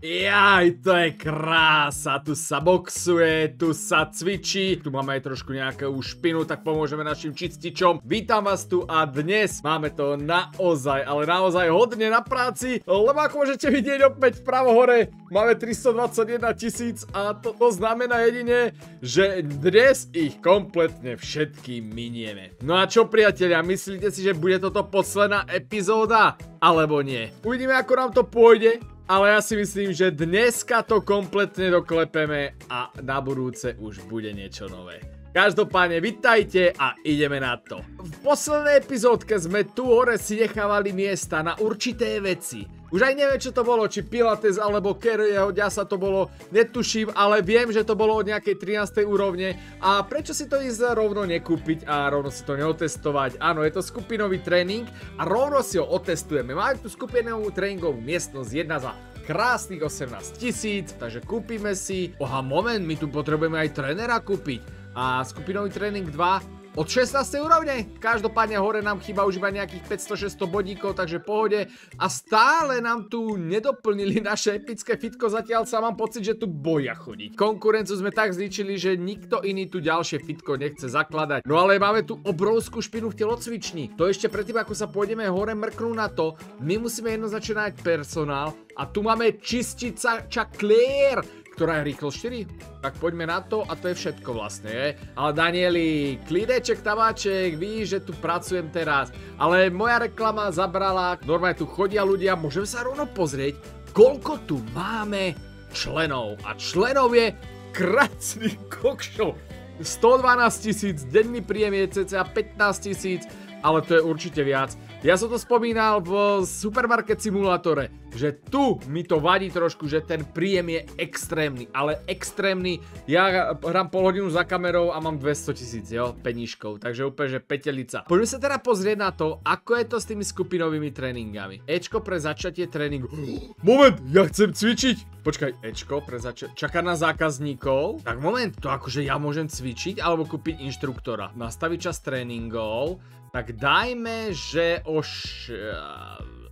Jaj, to je krása, tu sa boxuje, tu sa cvičí, tu máme aj trošku nejakú špinu, tak pomôžeme našim čističom. Vítam vás tu a dnes máme to naozaj, ale naozaj hodne na práci, lebo ako môžete vidieť opäť vpravo hore, máme 321 tisíc a to, to znamená jedine, že dnes ich kompletne všetky minieme. No a čo priatelia, myslíte si, že bude toto posledná epizóda? Alebo nie? Uvidíme ako nám to pôjde, ale ja si myslím, že dneska to kompletne doklepeme a na budúce už bude niečo nové. Každopádne vitajte a ideme na to. V poslednej epizódke sme tu hore si nechávali miesta na určité veci. Už aj neviem, čo to bolo, či Pilates alebo Kerryho sa to bolo, netuším, ale viem, že to bolo od nejakej 13. úrovne. A prečo si to ísť rovno nekúpiť a rovno si to neotestovať? Áno, je to skupinový tréning a rovno si ho otestujeme. Máme tu skupinovú tréningovú miestnosť, jedna za krásnych 18 tisíc, takže kúpime si. Oha, moment, my tu potrebujeme aj trénera kúpiť. A skupinový tréning 2 od 16. úrovne. Každopádne hore nám chýba už iba nejakých 500-600 bodíkov, takže pohode. A stále nám tu nedoplnili naše epické fitko, zatiaľ sa mám pocit, že tu boja chodiť. Konkurencu sme tak zničili, že nikto iný tu ďalšie fitko nechce zakladať. No ale máme tu obrovskú špinu v telocvični. To ešte predtým, ako sa pôjdeme hore mrknúť na to, my musíme jednoznačne nájsť personál. A tu máme čistica Claire ktorá je rýchlo 4. Tak poďme na to a to je všetko vlastne, je. Ale Danieli, klideček, tabáček, víš, že tu pracujem teraz. Ale moja reklama zabrala, normálne tu chodia ľudia, môžeme sa rovno pozrieť, koľko tu máme členov. A členov je krásny kokšo. 112 tisíc, deň mi priemer cca 15 tisíc, ale to je určite viac. Ja som to spomínal v Supermarket Simulátore, že tu mi to vadí trošku, že ten príjem je extrémny, ale extrémny. Ja hrám pol hodinu za kamerou a mám 200 tisíc, jo, peníškov, takže úplne, že petelica. Poďme sa teda pozrieť na to, ako je to s tými skupinovými tréningami. Ečko pre začatie tréningu. Moment, ja chcem cvičiť. Počkaj, Ečko pre začatie, čaká na zákazníkov. Tak moment, to akože ja môžem cvičiť alebo kúpiť inštruktora. Nastaviť čas tréningov, tak dajme, že už...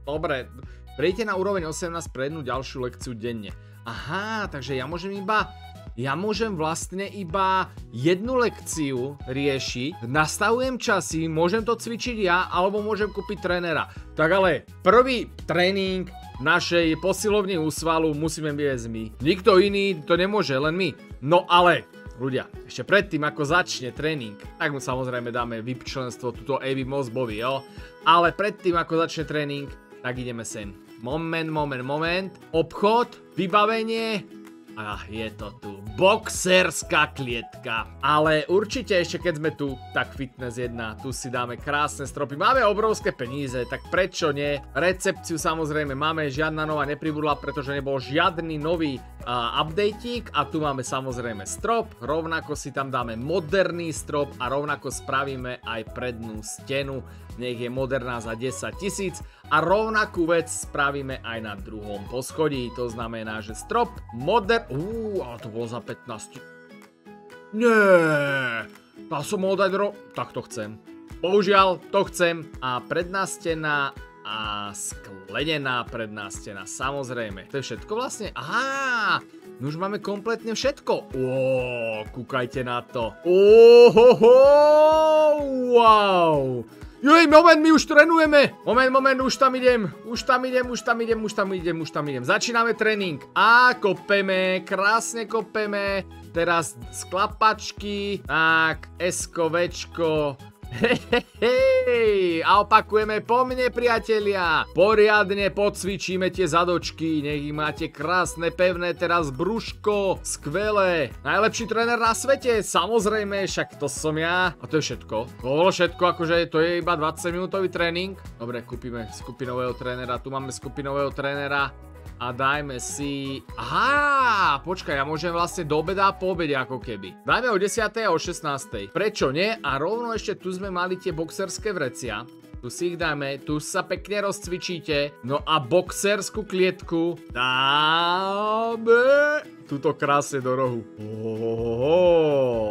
Dobre, prejte na úroveň 18 pre jednu ďalšiu lekciu denne. Aha, takže ja môžem iba... Ja môžem vlastne iba jednu lekciu riešiť, nastavujem časy, môžem to cvičiť ja, alebo môžem kúpiť trénera. Tak ale prvý tréning našej posilovni úsvalu musíme viesť my. Nikto iný to nemôže, len my. No ale ľudia, ešte predtým ako začne tréning, tak mu samozrejme dáme VIP členstvo tuto Evi Mosbovi, jo? Ale predtým ako začne tréning, tak ideme sem. Moment, moment, moment. Obchod, vybavenie, a je to tu. Boxerská klietka. Ale určite ešte keď sme tu, tak fitness 1. Tu si dáme krásne stropy. Máme obrovské peníze, tak prečo nie? Recepciu samozrejme máme, žiadna nová nepribudla, pretože nebol žiadny nový uh, updateík. A tu máme samozrejme strop. Rovnako si tam dáme moderný strop a rovnako spravíme aj prednú stenu. Nech je moderná za 10 tisíc a rovnakú vec spravíme aj na druhom poschodí. To znamená, že strop, moder... Uuu, ale to bolo za 15... Nie, dal som mohol dať ro... Tak to chcem. Bohužiaľ, to chcem. A predná stena a sklenená predná stena, samozrejme. To je všetko vlastne? Aha, no už máme kompletne všetko. Ó, kúkajte na to. Ohoho, wow. Juj, moment, my už trénujeme. Moment, moment, už tam idem. Už tam idem, už tam idem, už tam idem, už tam idem. Začíname tréning. A kopeme, krásne kopeme. Teraz sklapačky. Tak, S-ko, Včko. Hej, a opakujeme po mne, priatelia. Poriadne podcvičíme tie zadočky, nech ich máte krásne, pevné, teraz brúško, skvelé. Najlepší tréner na svete, samozrejme, však to som ja. A to je všetko. To bolo všetko, akože to je iba 20 minútový tréning. Dobre, kúpime skupinového trénera, tu máme skupinového trénera a dajme si... Aha, počkaj, ja môžem vlastne do obeda a po obede ako keby. Dajme o 10. a o 16. Prečo nie? A rovno ešte tu sme mali tie boxerské vrecia. Tu si ich dáme, tu sa pekne rozcvičíte. No a boxerskú klietku dáme tuto krásne do rohu. Ohohoho.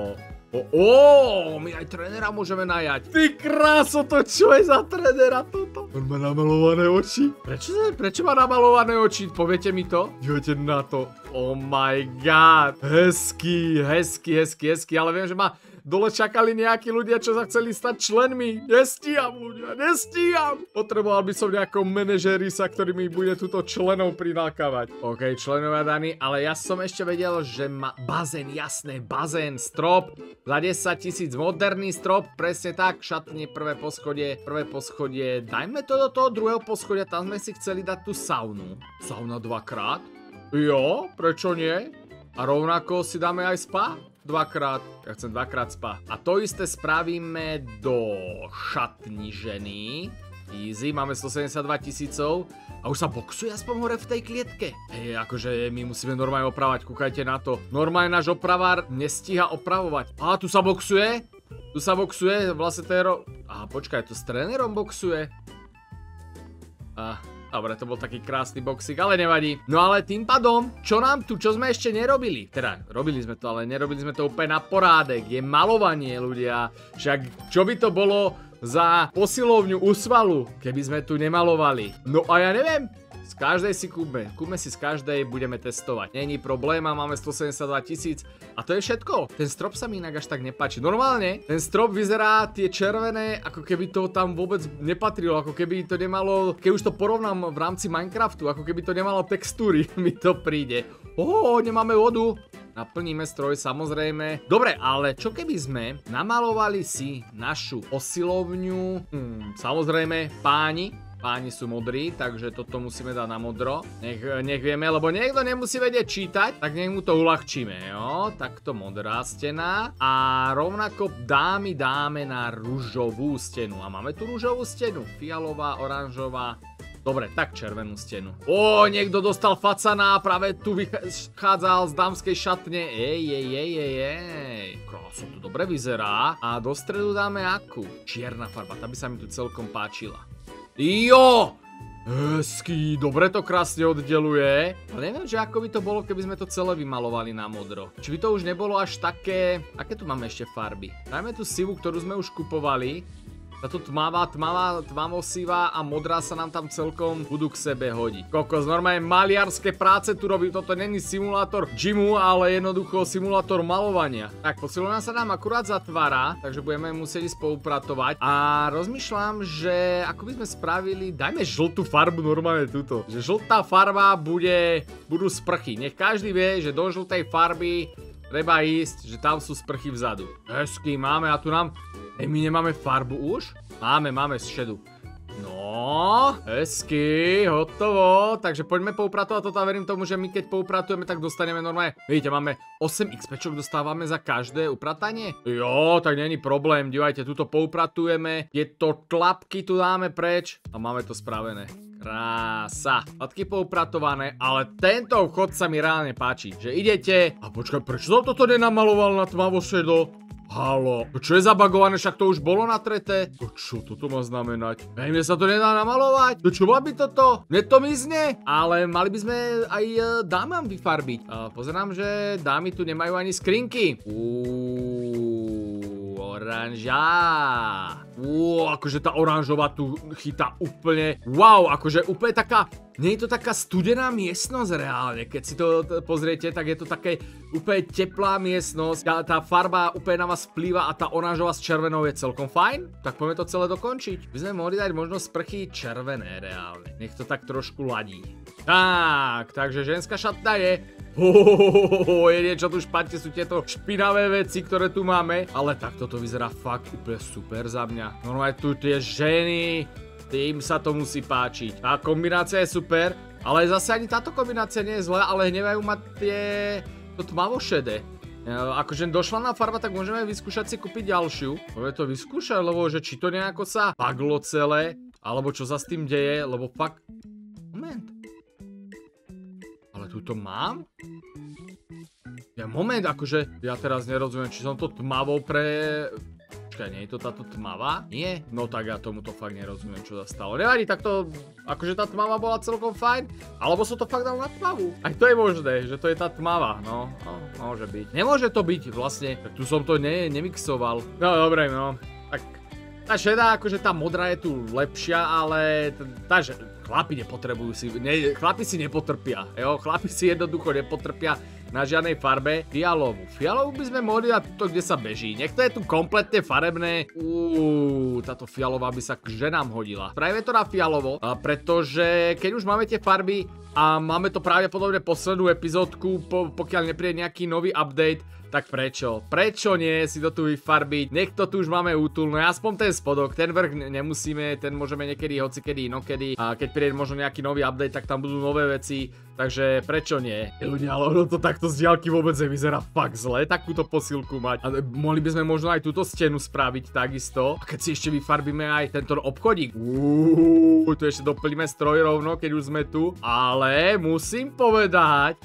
O, ó, my aj trénera môžeme najať. Ty kráso, to čo je za trénera toto? On má namalované oči. Prečo, prečo má namalované oči? Poviete mi to? Dívajte na to. Oh my god. Hezký, hezký, hezký, hezký. Ale viem, že má Dole čakali nejakí ľudia, čo sa chceli stať členmi. Nestíham ľudia, nestíham. Potreboval by som nejakého manažerisa, ktorý mi bude túto členov prinákavať. OK, členovia daní, ale ja som ešte vedel, že má bazén, jasné, bazén, strop. Za 10 tisíc moderný strop, presne tak, šatne prvé poschodie, prvé poschodie. Dajme to do toho druhého poschodia, tam sme si chceli dať tú saunu. Sauna dvakrát? Jo, prečo nie? A rovnako si dáme aj spa? Dvakrát, ja chcem dvakrát spa. A to isté spravíme do šatní ženy. Easy, máme 172 tisícov. A už sa boxuje aspoň hore v tej klietke. Hej, akože my musíme normálne opravať, kúkajte na to. Normálne náš opravár nestíha opravovať. A tu sa boxuje? Tu sa boxuje, vlastne to je ro... Aha, počkaj, tu s trénerom boxuje? A, Dobre, to bol taký krásny boxík, ale nevadí. No ale tým pádom, čo nám tu, čo sme ešte nerobili? Teda, robili sme to, ale nerobili sme to úplne na porádek. Je malovanie, ľudia. Však, čo by to bolo za posilovňu u svalu, keby sme tu nemalovali? No a ja neviem, z každej si kúpme, kúpme si z každej, budeme testovať. Není problém, máme 172 tisíc a to je všetko. Ten strop sa mi inak až tak nepáči. Normálne, ten strop vyzerá tie červené, ako keby to tam vôbec nepatrilo, ako keby to nemalo, keď už to porovnám v rámci Minecraftu, ako keby to nemalo textúry, mi to príde. Oho, nemáme vodu. Naplníme stroj samozrejme. Dobre, ale čo keby sme namalovali si našu osilovňu? Hmm, samozrejme, páni, Páni sú modrí, takže toto musíme dať na modro. Nech, nech vieme, lebo niekto nemusí vedieť čítať, tak nech mu to uľahčíme, jo? Takto modrá stena. A rovnako dámy dáme na rúžovú stenu. A máme tu rúžovú stenu. Fialová, oranžová, Dobre, tak červenú stenu. Ó, niekto dostal facana a práve tu vychádzal z dámskej šatne. Ej, ej, ej, ej, ej. Krásu, to dobre vyzerá. A do stredu dáme akú? Čierna farba, tá by sa mi tu celkom páčila. Jo! Hezký, dobre to krásne oddeluje. Ale neviem, že ako by to bolo, keby sme to celé vymalovali na modro. Či by to už nebolo až také... Aké tu máme ešte farby? Dajme tu sivu, ktorú sme už kupovali. Táto tmavá, tmavá, tmavosivá a modrá sa nám tam celkom budú k sebe hodiť. Kokos, normálne maliarské práce tu robí, toto není simulátor gymu, ale jednoducho simulátor malovania. Tak, posilovňa sa nám akurát zatvára, takže budeme musieť spolupratovať. A rozmýšľam, že ako by sme spravili, dajme žltú farbu normálne túto. Že žltá farba bude, budú sprchy. Nech každý vie, že do žltej farby treba ísť, že tam sú sprchy vzadu. Hezky, máme a tu nám Ej, my nemáme farbu už? Máme, máme šedu. No, hezky, hotovo. Takže poďme poupratovať toto a verím tomu, že my keď poupratujeme, tak dostaneme normálne. Vidíte, máme 8 XP dostávame za každé upratanie. Jo, tak není problém, dívajte, tuto poupratujeme. Je to tlapky, tu dáme preč a máme to spravené. Krása. Matky poupratované, ale tento vchod sa mi reálne páči. Že idete... A počkaj, prečo som toto nenamaloval na tmavo šedo? Halo, čo je zabagované, však to už bolo natreté? To čo toto má znamenať? Hej, mne sa to nedá namalovať? To čo má byť toto? Mne to mizne? Ale mali by sme aj uh, dámam vyfarbiť. Uh, pozerám, že dámy tu nemajú ani skrinky. Uuuu, oranžá. Uuu, akože tá oranžová tu chytá úplne, wow, akože úplne taká nie je to taká studená miestnosť reálne, keď si to pozriete, tak je to také úplne teplá miestnosť, tá, tá farba úplne na vás vplýva a tá oranžová s červenou je celkom fajn, tak poďme to celé dokončiť. My sme mohli dať možno sprchy červené reálne, nech to tak trošku ladí. Tak, takže ženská šatna je je niečo tu špatne, sú tieto špinavé veci, ktoré tu máme. Ale takto to vyzerá fakt úplne super za mňa. Normálne tu tie ženy, tým sa to musí páčiť. Tá kombinácia je super, ale zase ani táto kombinácia nie je zlá, ale hnevajú ma tie... to tmavo šedé. E, akože došla nám farba, tak môžeme vyskúšať si kúpiť ďalšiu. Poďme to vyskúšať, lebo že či to nejako sa paglo celé, alebo čo sa s tým deje, lebo fakt... Túto mám? Ja moment, akože ja teraz nerozumiem, či som to tmavo pre... Počkaj, nie je to táto tmavá? Nie? No tak ja tomuto fakt nerozumiem, čo sa stalo. Nevadí, tak to, akože tá tmavá bola celkom fajn, alebo som to fakt dal na tmavú. Aj to je možné, že to je tá tmavá, no, no môže byť. Nemôže to byť vlastne, tak tu som to ne, nemixoval. No dobre, no, tak tá šedá, akože tá modrá je tu lepšia, ale tá, chlapi nepotrebujú si, ne, chlapi si nepotrpia, jo, chlapi si jednoducho nepotrpia na žiadnej farbe fialovú. Fialovú by sme mohli dať tuto, kde sa beží. Nech to je tu kompletne farebné. Uuu, táto fialová by sa k ženám hodila. Spravíme to na fialovo, pretože keď už máme tie farby a máme to pravdepodobne poslednú epizódku, po, pokiaľ nepríde nejaký nový update, tak prečo? Prečo nie si to tu vyfarbiť? Nech to tu už máme útulné, aspoň ten spodok, ten vrch nemusíme, ten môžeme niekedy, hocikedy, inokedy. A keď príde možno nejaký nový update, tak tam budú nové veci, takže prečo nie? Ľudia, ale ono to takto z diaľky vôbec nevyzerá fakt zle, takúto posilku mať. A mohli by sme možno aj túto stenu spraviť takisto. A keď si ešte vyfarbíme aj tento obchodík. Uuu, tu ešte doplníme stroj rovno, keď už sme tu. Ale musím povedať,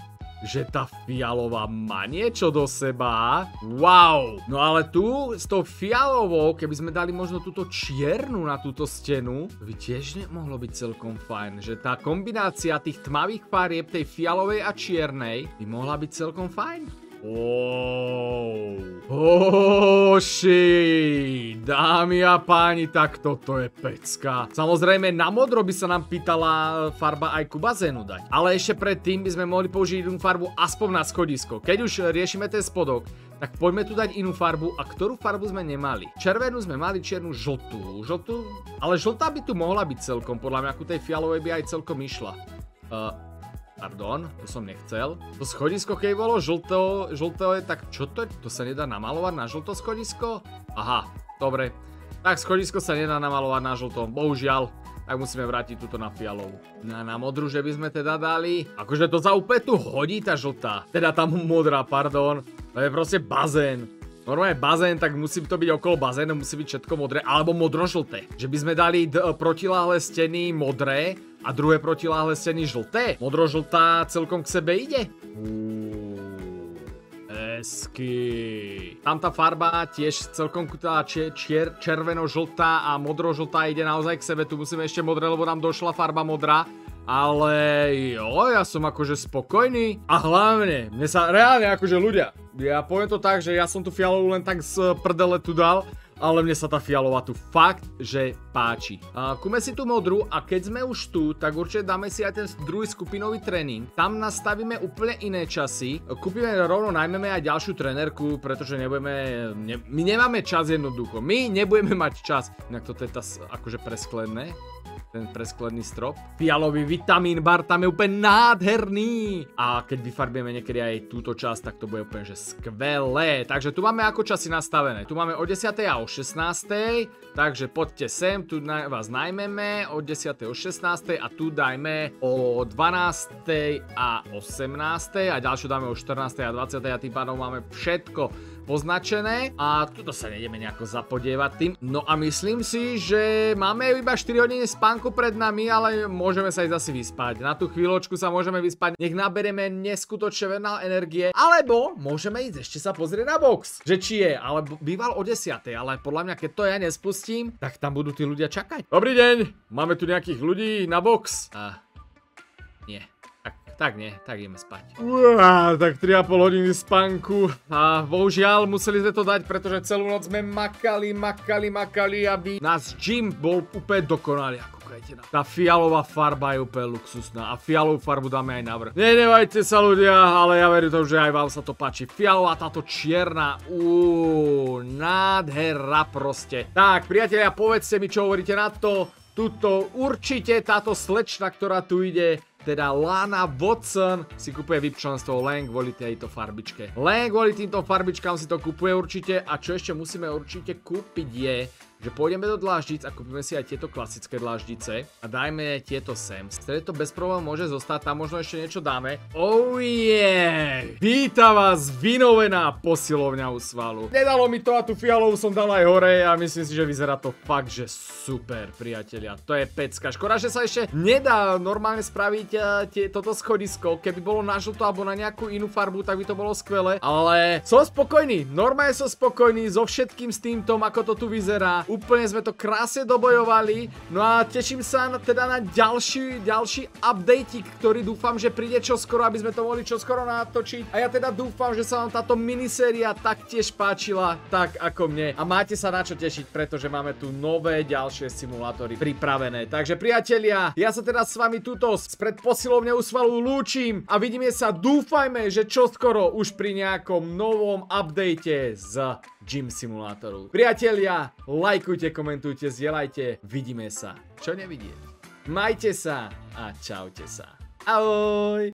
že tá fialová má niečo do seba. Wow! No ale tu s tou fialovou, keby sme dali možno túto čiernu na túto stenu, by tiež mohlo byť celkom fajn. Že tá kombinácia tých tmavých farieb, tej fialovej a čiernej, by mohla byť celkom fajn. Wow. Hoši, dámy a páni, tak toto je pecka. Samozrejme, na modro by sa nám pýtala farba aj ku bazénu dať. Ale ešte predtým by sme mohli použiť inú farbu aspoň na schodisko. Keď už riešime ten spodok, tak poďme tu dať inú farbu. A ktorú farbu sme nemali? Červenú sme mali, čiernu, žltú. Žltú, ale žltá by tu mohla byť celkom. Podľa mňa ku tej fialovej by aj celkom išla. Uh, Pardon, to som nechcel. To schodisko, keď bolo žlto, žlté, tak čo to je? To sa nedá namalovať na žlto schodisko? Aha, dobre. Tak schodisko sa nedá namalovať na žlto, bohužiaľ. Tak musíme vrátiť túto na fialovú. Na, na modru, že by sme teda dali. Akože to za úplne tu hodí tá žltá. Teda tá modrá, pardon. To je proste bazén. Normálne bazén, tak musí to byť okolo bazénu, musí byť všetko modré, alebo modro-žlté. Že by sme dali protiláhle steny modré a druhé protiláhle steny žlté. Modro-žltá celkom k sebe ide. Hezky. Tam tá farba tiež celkom tá čier, červeno-žltá a modro-žltá ide naozaj k sebe. Tu musíme ešte modré, lebo nám došla farba modrá. Ale jo, ja som akože spokojný. A hlavne, mne sa reálne akože ľudia, ja poviem to tak, že ja som tu fialovú len tak z prdele tu dal, ale mne sa tá fialová tu fakt, že páči. Uh, kúme si tú modrú a keď sme už tu, tak určite dáme si aj ten druhý skupinový tréning. Tam nastavíme úplne iné časy. Kúpime rovno, najmeme aj ďalšiu trenerku, pretože nebudeme, ne, my nemáme čas jednoducho. My nebudeme mať čas. Inak toto je tá akože presklené ten presklený strop. Fialový vitamín bar tam je úplne nádherný. A keď vyfarbíme niekedy aj túto časť, tak to bude úplne že skvelé. Takže tu máme ako časy nastavené. Tu máme o 10. a o 16. Takže poďte sem, tu vás najmeme o 10. o 16. a tu dajme o 12. a 18. a ďalšiu dáme o 14. a 20. a tým pádom máme všetko poznačené a tuto sa nejdeme nejako zapodievať tým. No a myslím si, že máme iba 4 hodiny spánku pred nami, ale môžeme sa aj zase vyspať. Na tú chvíľočku sa môžeme vyspať, nech naberieme neskutočne veľa energie, alebo môžeme ísť ešte sa pozrieť na box. Že či je, ale býval o 10, ale podľa mňa keď to ja nespustím, tak tam budú tí ľudia čakať. Dobrý deň, máme tu nejakých ľudí na box? Uh, nie. Tak nie, tak ideme spať. Uá, tak 3,5 hodiny spánku a bohužiaľ museli sme to dať, pretože celú noc sme makali, makali, makali, aby nás gym bol úplne dokonalý. Ako na. Tá fialová farba je úplne luxusná a fialovú farbu dáme aj na vrch. Nenevajte sa ľudia, ale ja verím tomu, že aj vám sa to páči. Fialová, táto čierna, uuu, nádhera proste. Tak, priatelia, povedzte mi, čo hovoríte na to. Tuto určite táto slečna, ktorá tu ide, teda Lana Watson si kupuje VIP členstvo len kvôli tejto farbičke. Len kvôli týmto farbičkám si to kupuje určite a čo ešte musíme určite kúpiť je, že pôjdeme do dláždic a kúpime si aj tieto klasické dláždice a dajme tieto sem. Stred to bez problémov môže zostať, tam možno ešte niečo dáme. Oh yeah! Víta vás vynovená posilovňa u svalu. Nedalo mi to a tú fialovú som dal aj hore a myslím si, že vyzerá to fakt, že super, priatelia. To je pecka. Škoda, že sa ešte nedá normálne spraviť tie, toto schodisko. Keby bolo na žlto alebo na nejakú inú farbu, tak by to bolo skvelé. Ale som spokojný, normálne som spokojný so všetkým s týmto, ako to tu vyzerá. Úplne sme to krásne dobojovali. No a teším sa teda na ďalší, ďalší update, ktorý dúfam, že príde čoskoro, aby sme to mohli čoskoro natočiť. A ja teda dúfam, že sa vám táto miniséria taktiež páčila, tak ako mne. A máte sa na čo tešiť, pretože máme tu nové ďalšie simulátory pripravené. Takže priatelia, ja sa teda s vami tuto spred posilovne usvalu lúčim a vidíme sa, dúfajme, že čoskoro už pri nejakom novom update z Gym Simulátoru. Priatelia, lajkujte, komentujte, zdieľajte, vidíme sa. Čo nevidieť? Majte sa a čaute sa. Ahoj!